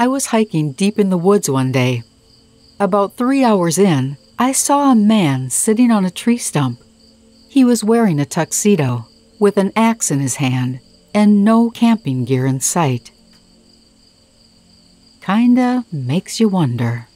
I was hiking deep in the woods one day. About three hours in, I saw a man sitting on a tree stump. He was wearing a tuxedo, with an axe in his hand, and no camping gear in sight. Kinda makes you wonder.